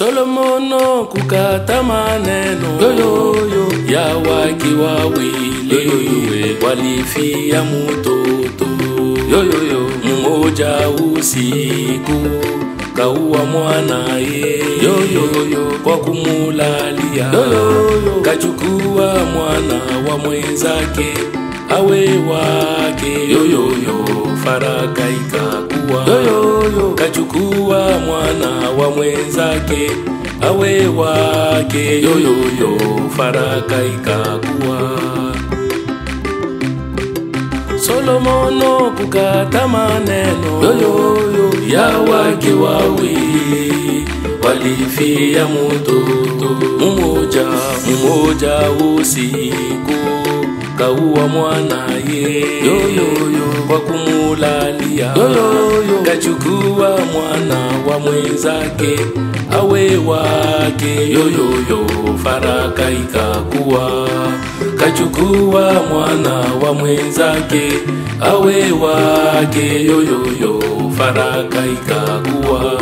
Solomono kukata maneno. Yoyoyo. Ya wake wawili. Walifia mutoto. Yoyoyo. Mmoja usiku kauwa mwanaye yoyoyo. Kwa kumulalia. Yoyoyo. Kachukua mwana wa mwenzake awe wake. Yoyoyo. Faraka ikakuwa yoyoyo mwana wa mwenzake awe wake. Yoyoyo faraka ikakuwa Solomono kukata maneno. Yoyoyo ya wake wawili. Walifia mutoto mumoja mumoja usiku kauwa mwanaye. Yoyoyo kwa kumulalia. Yoyoyo kachukua mwana wa mwenzake awe wake. Yoyoyo faraka ikakuwa kachukua mwana wa mwenzake awe wake. Yoyoyo faraka ikakuwa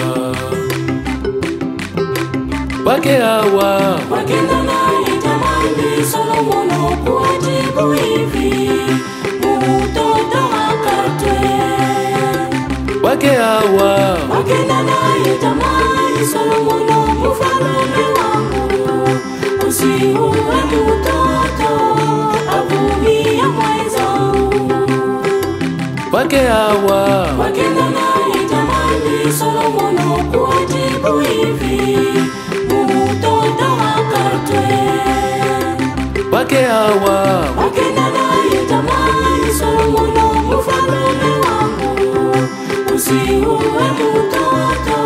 wake hawa. Wakenda naye tamani Solomono kuwajibu hivi, mtoto akatwe. wake hawa Wakenda naye tamani Solomono mfalme wangu, usiue mtoto avumia mwenzangu. wake hawa Wakenda naye tamani Solomono kuwajibu hivi, wake hawa. Wakenda naye tamani Solomono mfalme wangu, usiuwe mtoto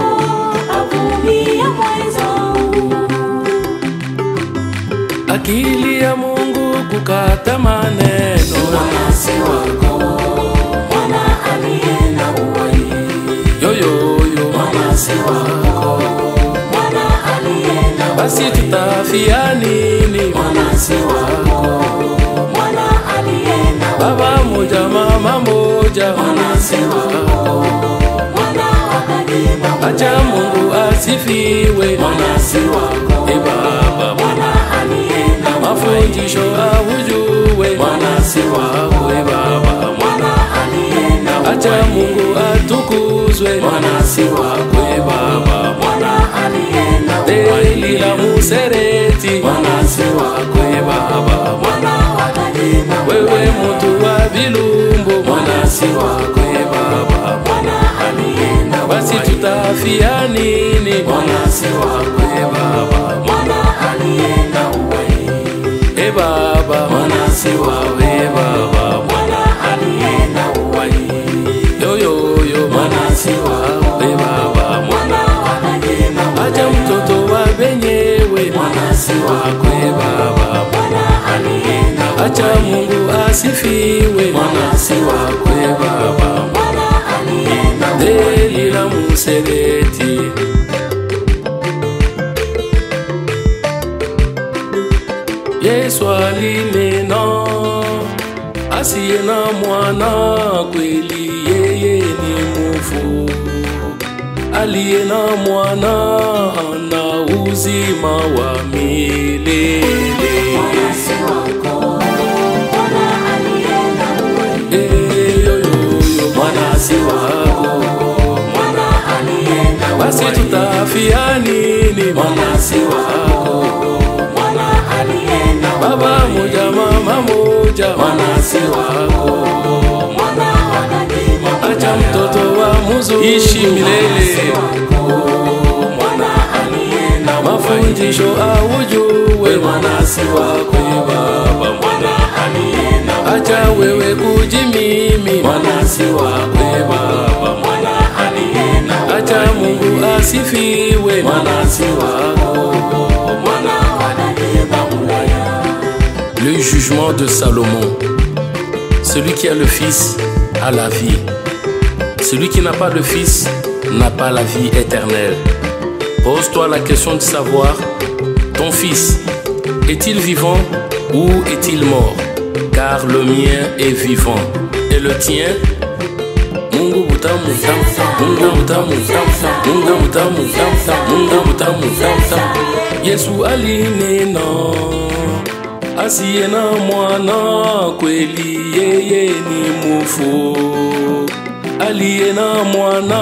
avumia mwenzangu. akili ya Mungu kukata maneno. Mwana wako, mwana aliye na uwai yoyoyo Mwana wako, mwana aliye na uwai basi tutafia nini? Mwana si wako, mwana aliye na baba moja mama moja. Mwana wako, mwana akajina acha Mungu asifiwe. Mwana wako, e baba. Mwana aliye na mafundisho ahujue Mwana wako, e baba. Mwana aliye na acha Mungu atukuzwe. Mwana wako, e baba. Mwana aliye na deli la musereti. Mwanasi wako, wewe mutu wa vilumbo Mwana si wako, e baba. Mwana alienda basi tutafia nini? Mwana si wako, e baba. Mwana alienda uwai e baba. Mwana si wako, e baba. Mwana uwai yo yo yo, Mwana si wako, e baba. Mwana uwai, acha mtoto wa benyewe. Mwana si wako, asifiwe. Mwana si wako, e baba deli la musereti Yesu alinena asiye na mwana kweli yeye ni mufu aliye na mwana ana uzima wa milele si wako Mwana aliye na basi tutafia nini? Mwana si wako, mwana aliye na baba moja mama moja. Mwana si wako, mwana. Akajina acha mtoto wa muzu ishi milele. Mafundisho aujue. Mwana si wako, baba mwana aliye na acha wewe kujimimi. Mwana si wako, baba mwana aliye na uhai. acha Mungu asifiwe Mwana si wako, mwana akajina ulaya. Le jugement de Salomon. Celui qui a le fils a la vie. Celui qui n'a pas de fils n'a pas la vie éternelle. Pose-toi la question de savoir, ton fils est-il vivant ou est-il mort? Car le mien est vivant. Et le tien, Mtamu munga mtamu yesu alinena asiye na mwana kweli yeye ni mufu aliye na mwana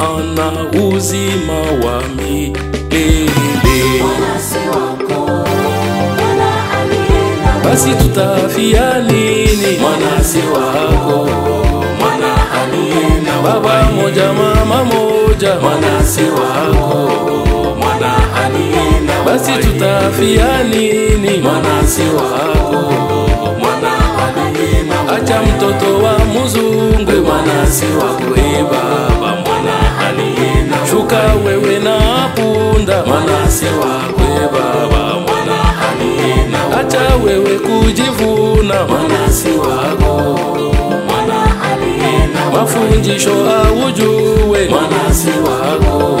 ana uzima wa milele. Basi tutafia nini? Mwana si wako moja. Mwana si wako mwana aliye basi tutafia nini? Mwana si wako mwana aliye acha mtoto wa mzungu. Mwana si wako e baba mwana aliye shuka wewe na punda. Mwana si wako e baba mwana aliye acha wewe kujivuna. Mwana si wako mwana aliye mafundisho au aujue mwana si wako.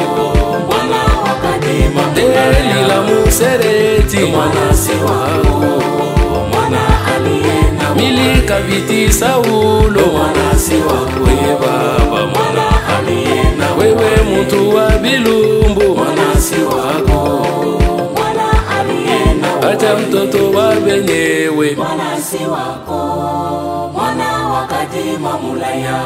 Mwana wakadima deli la musereti mwana si wako. Mwana aliye milika viti saulo. Mwana si wako. E baba. Mwana aliye wewe mtu wa bilumbu mwana si wako. Bwana aliye na mtoto wa benyewe Mwana si wako, mwana wakadima mulaya